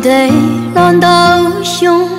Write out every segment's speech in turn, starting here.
地乱到 là.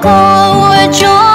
过我就。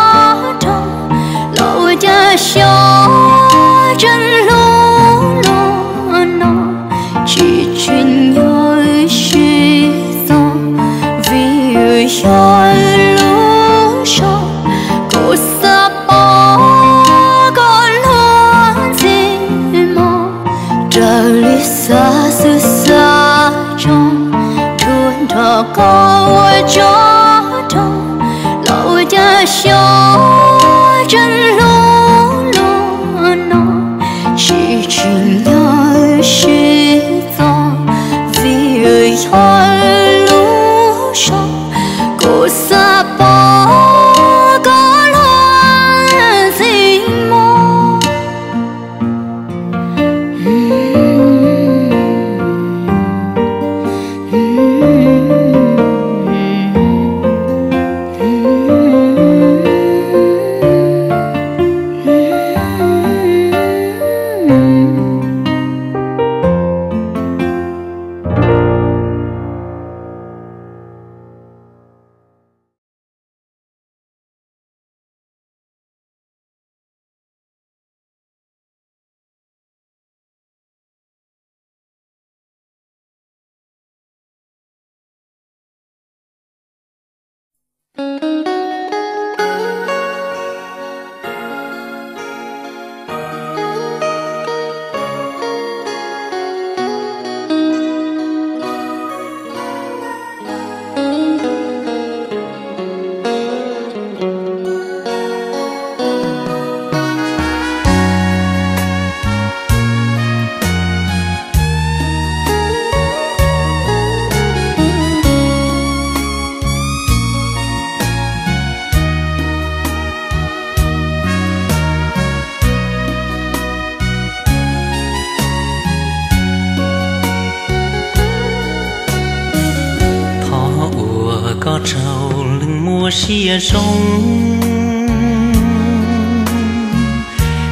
sống.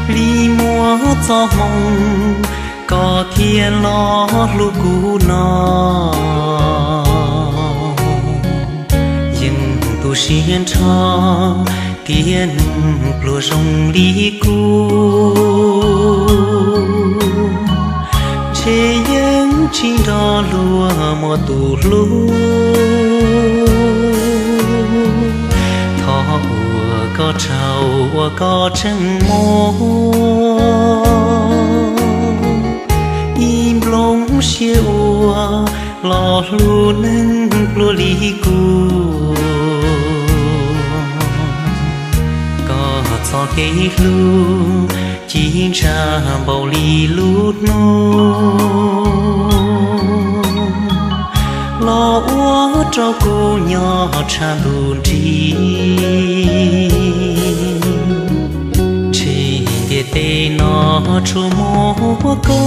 Ly múa có kia lo lu cũ nó. Dừng tu xiên cho tiên lùa sông ly cũ chế yên chỉ đó lùa mò tù lùa có trầu, có chân mô im lông siêu lò lu nâng lô li cù có cho cái lu, chỉ cha bầu li lút nô lo úa cho cô nhỏ cha đùn đi tê nó cho mô có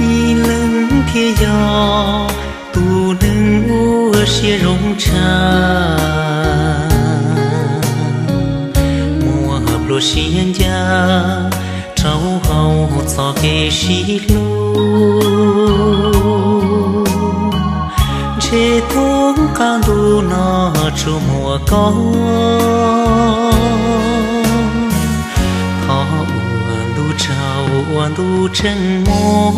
y lưng thiên gió tu nâng úa xia rong cha mùa hợp lô xiên gia trâu hậu cho kê xí lô con có khó uốn đủ trào uốn đủ chân mô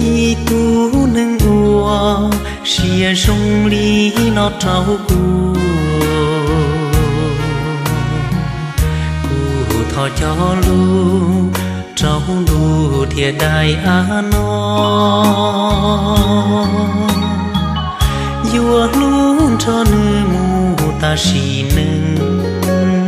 y tu nâng ua xia sung lý nó trào cua cu thọ cho luôn trong đủ thiệt đại á nó vua luôn cho nữ mù ta xì nâng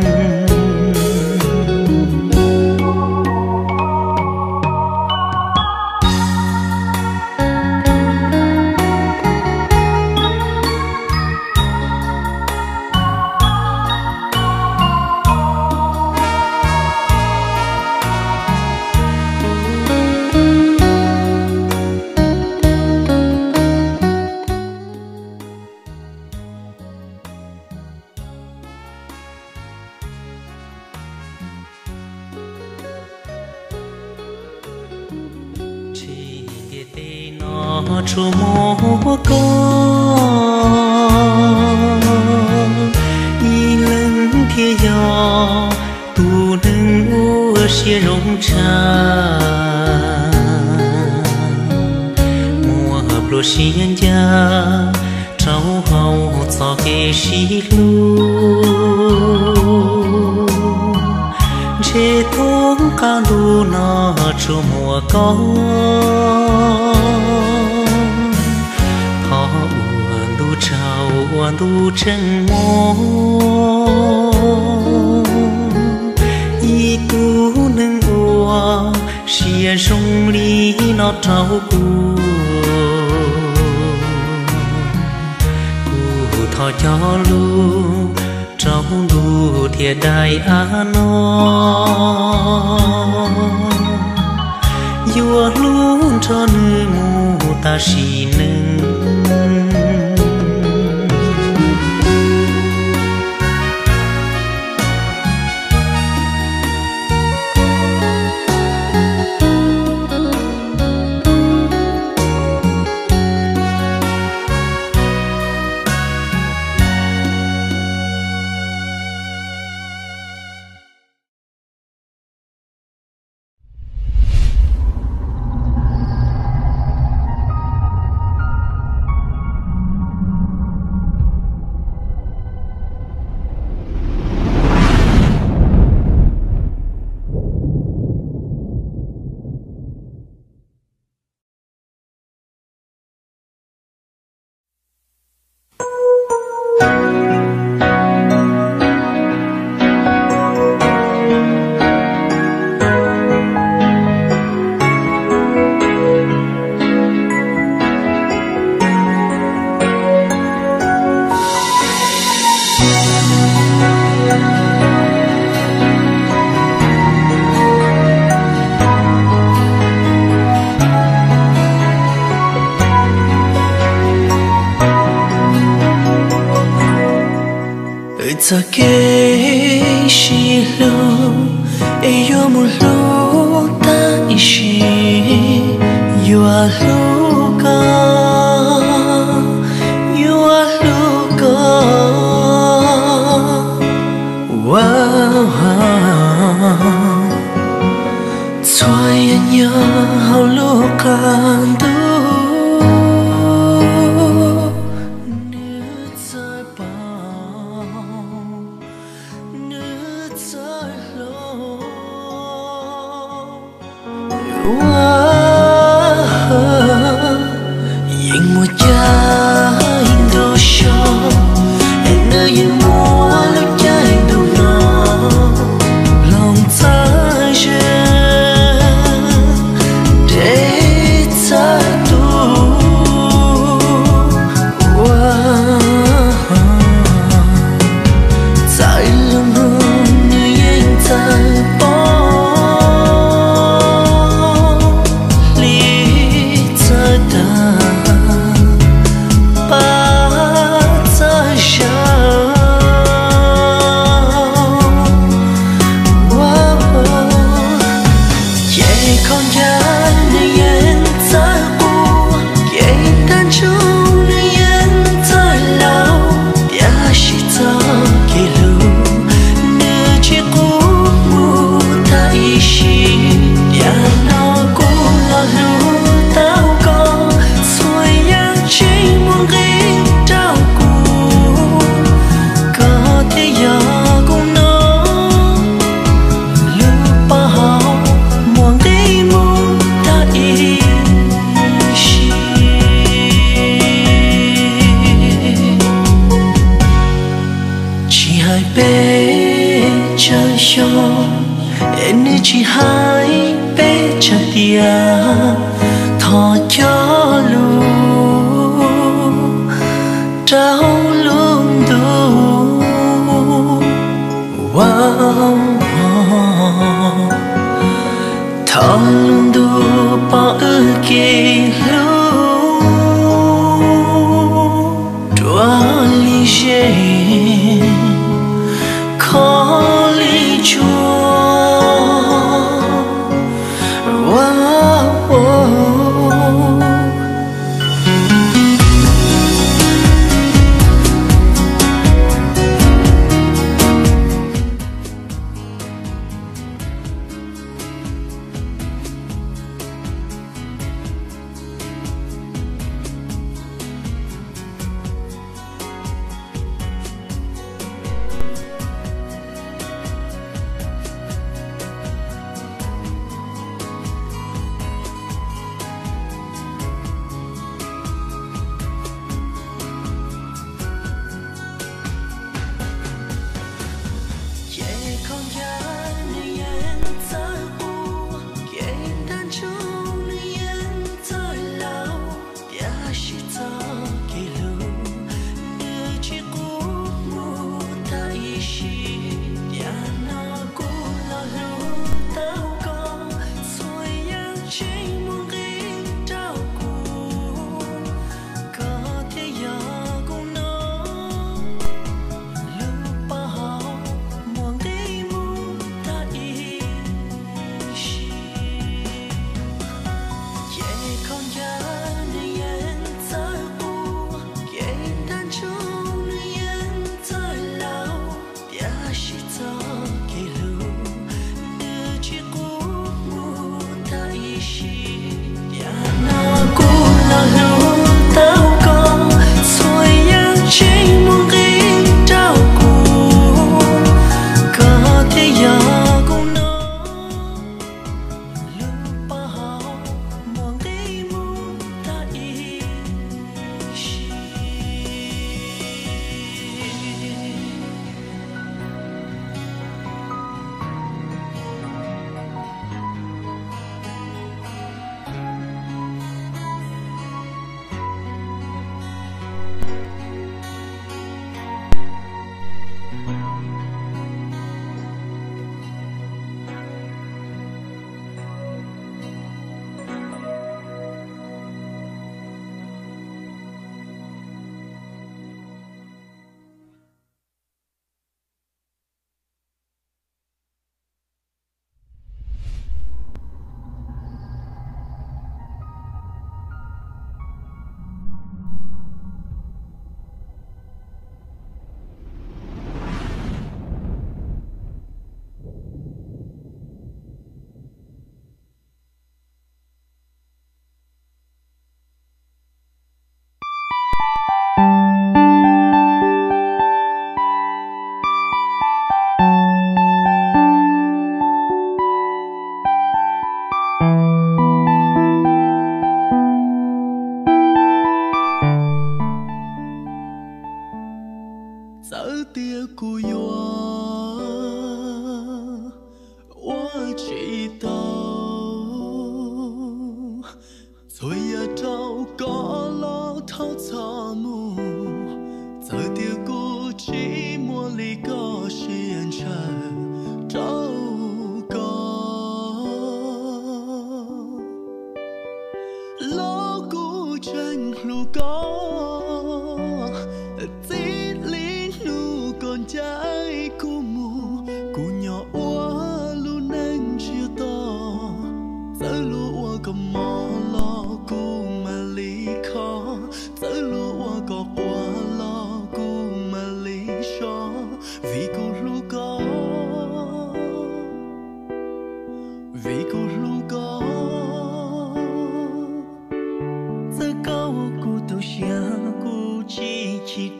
xin gia trâu hầu cho kê xí lu chế thuốc ca lu nó cho mùa có uốn lu chân mô y tu nâng ua xia sông lý nó trao cu khó cho lu, trong đủ thiệt đại á nó vua luôn cho mù ta xì nâng wow nhớ hao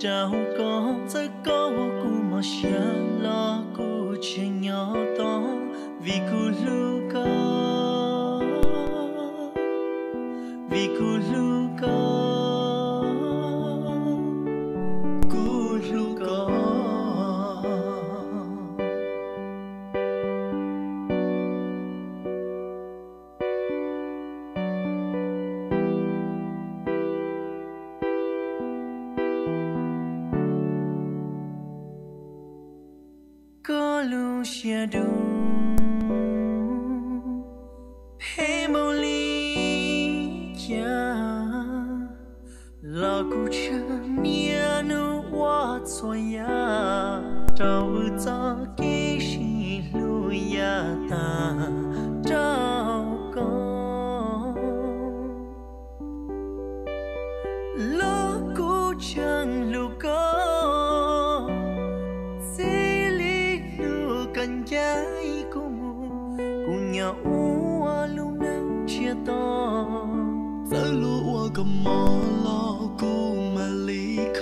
trao có sẽ có cô mà xa lo cô che nhỏ to vì cô luôn ก็拉องห卡，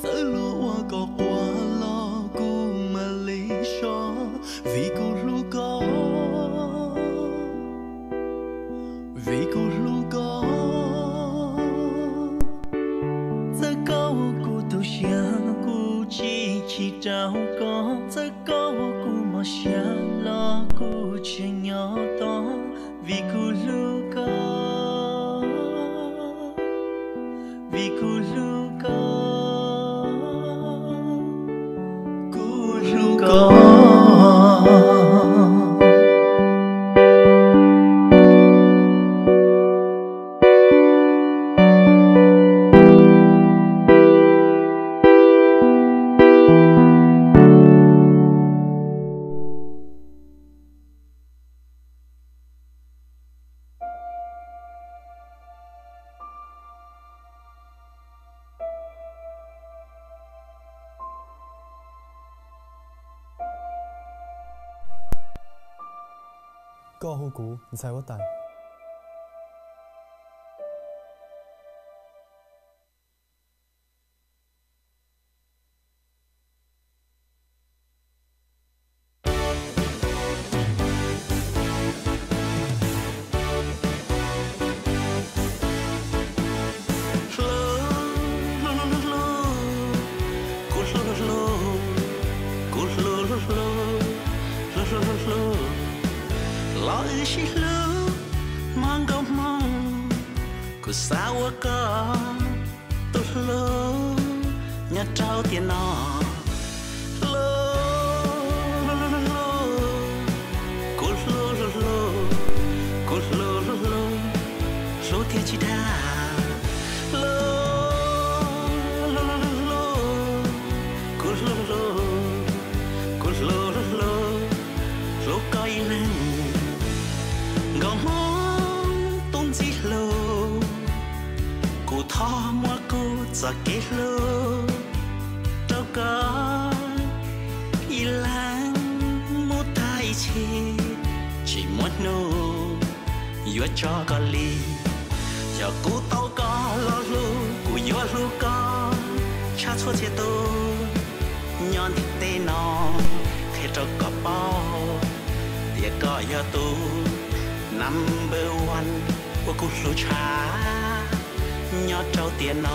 走路กูม拉เลยขอเ猜我等。找电脑。唱错节都，娘的得闹，开着个包，别个要都，number one，我咕噜茶，娘找电脑。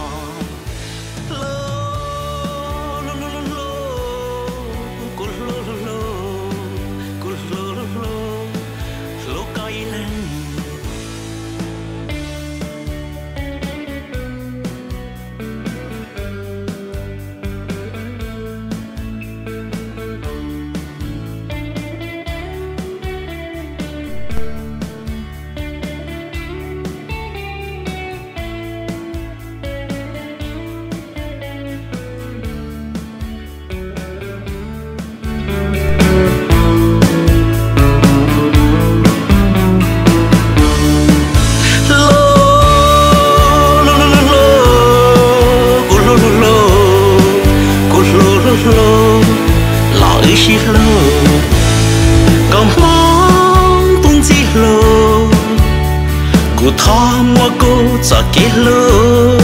chỉ lu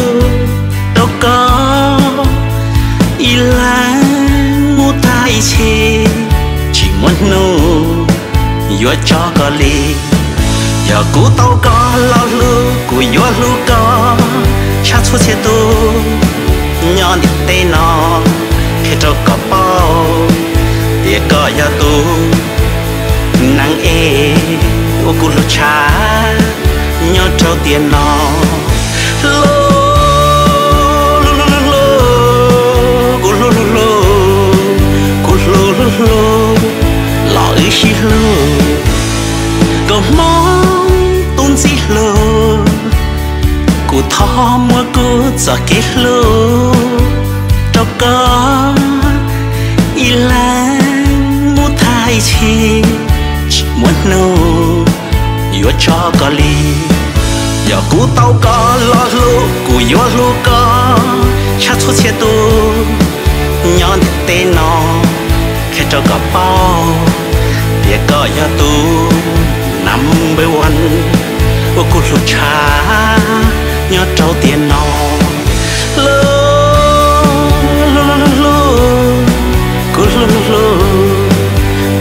đâu có y là mu tai chi chỉ muốn nu yo cho có li giờ cú tao có lo lu cú yo lu có, cha thu xe tu. Nhỏ đi tê nó, khi đâu có bao, tiếc có ya tu. Nắng ê, ô cú lu cha nhớ trâu tiền nó. mua cô cho cái lô cho có y lang mua thai chi muốn nô yêu cho có ly li giờ tao có lo lu, cú yo lu có, cha thu chia tu. Nhon tê nó khi cho có bao địa có ya tu. Number one ô cú lu cha nhon trâu tiền nó. Lô lô lô lô cú lô lô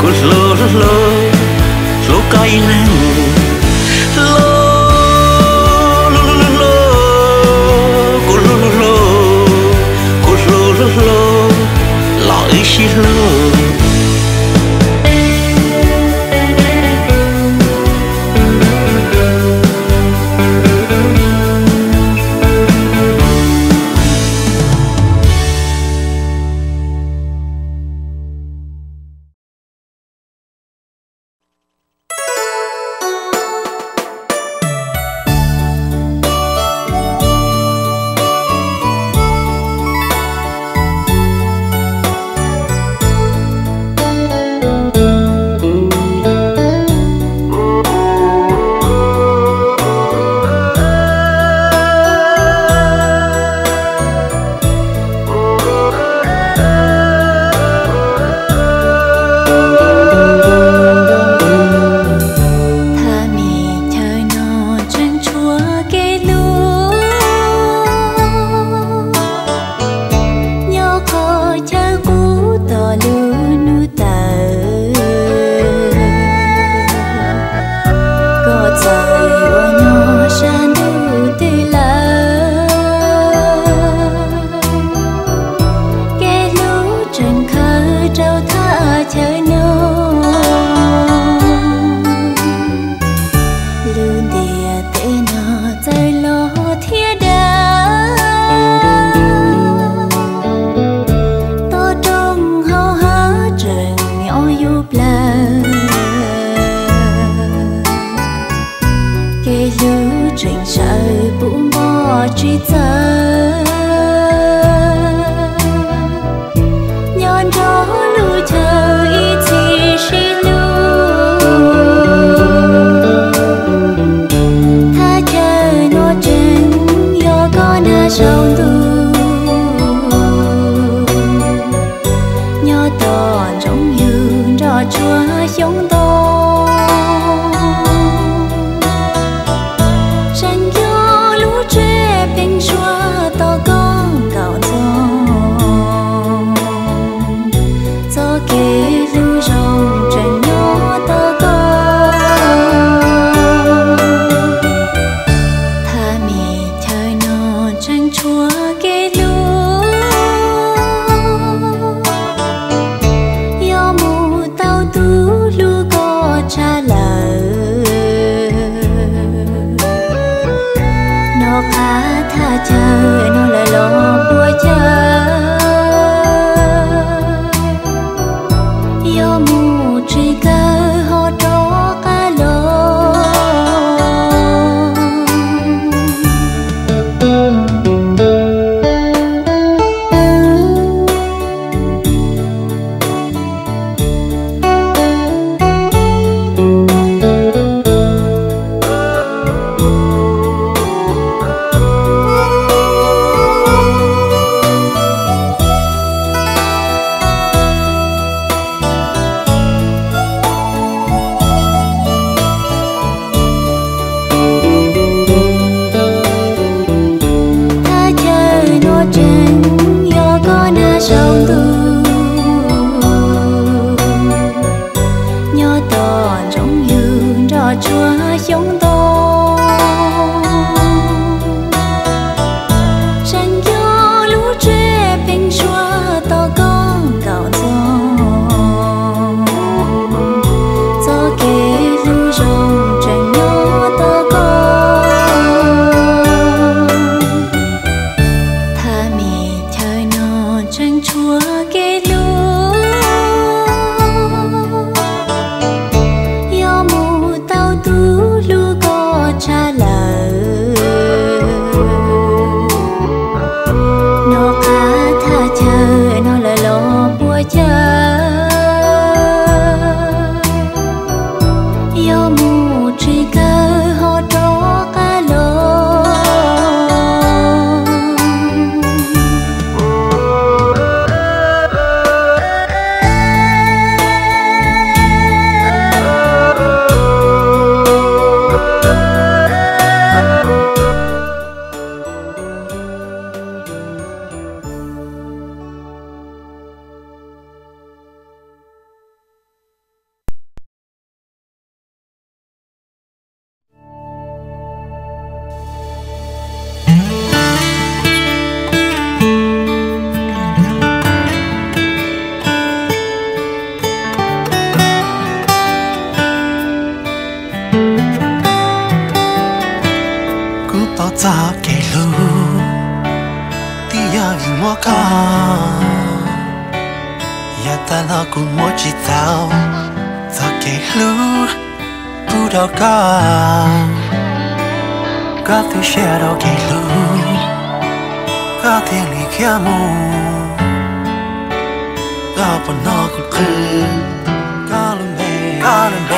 cú lô lô lô lô coi lên Chúa 要等到古末知道，做记录不知道，该对谁做记录，该听谁讲梦，该不闹古哭，该流泪，该流泪，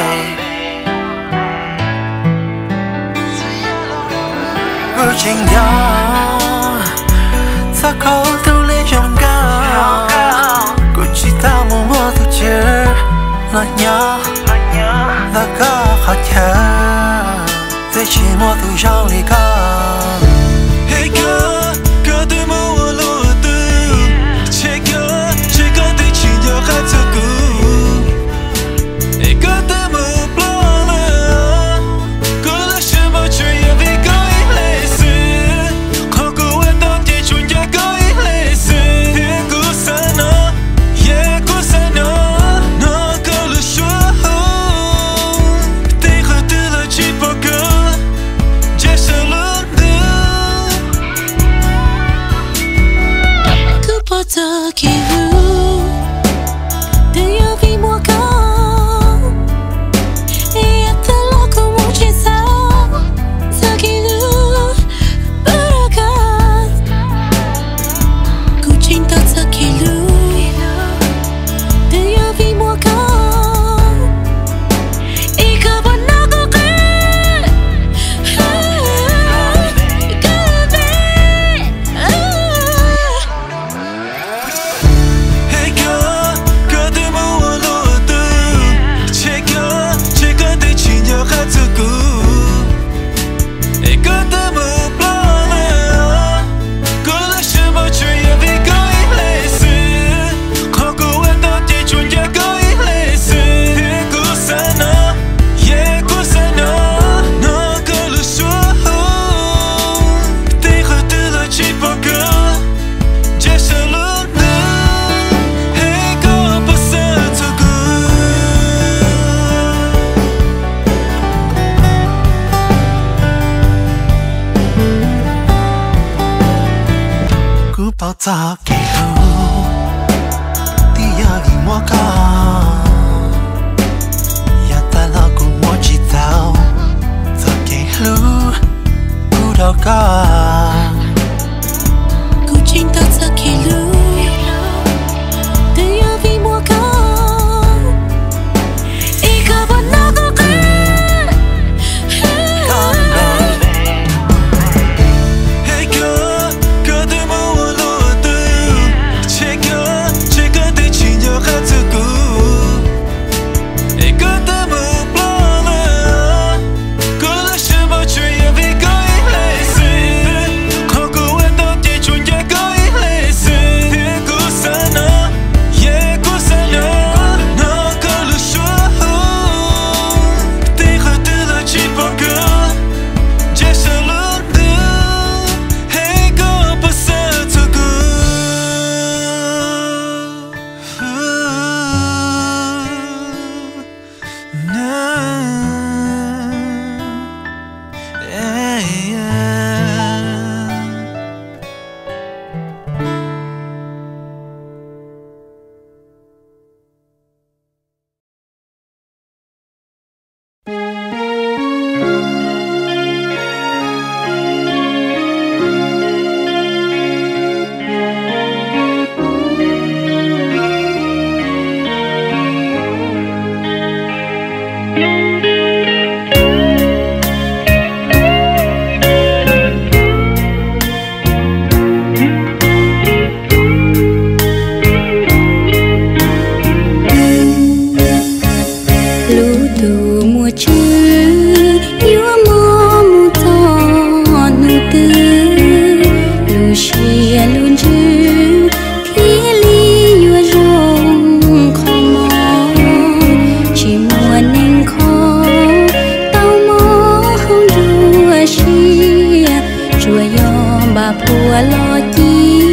如今要。nó nhớ. Và có khó chờ vì chỉ mua tự do lý con talk. 我วร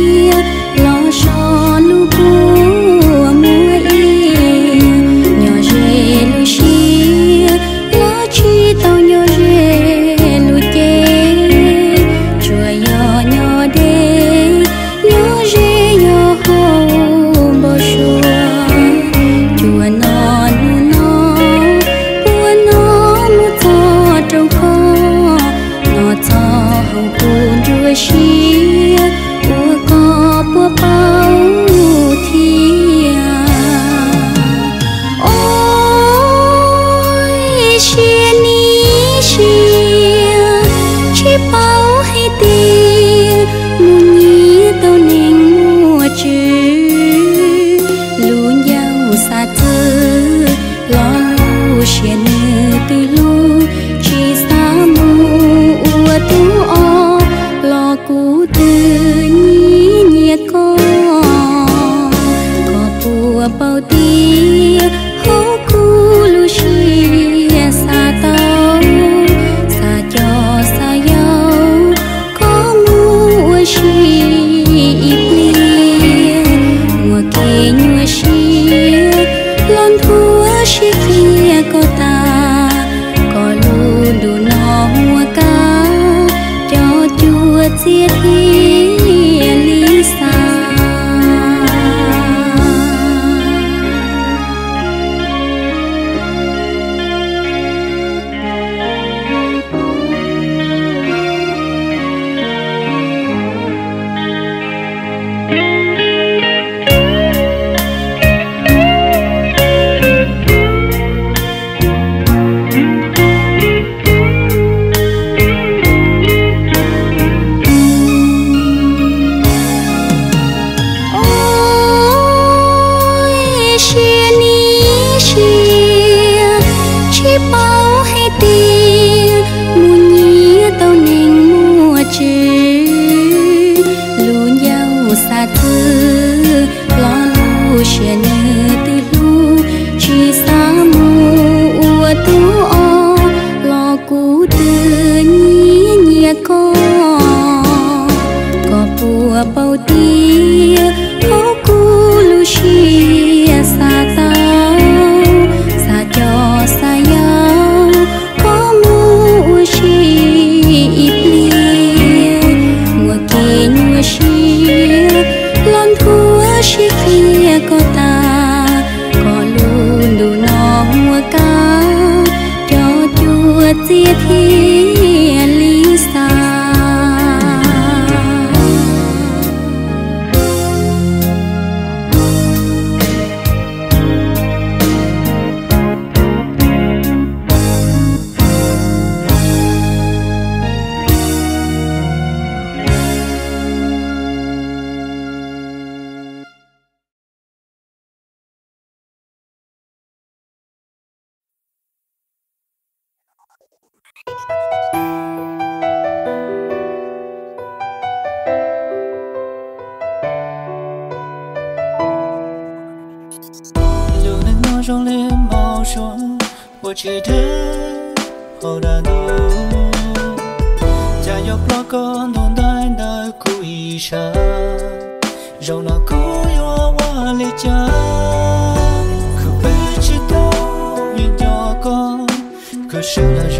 true.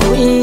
We.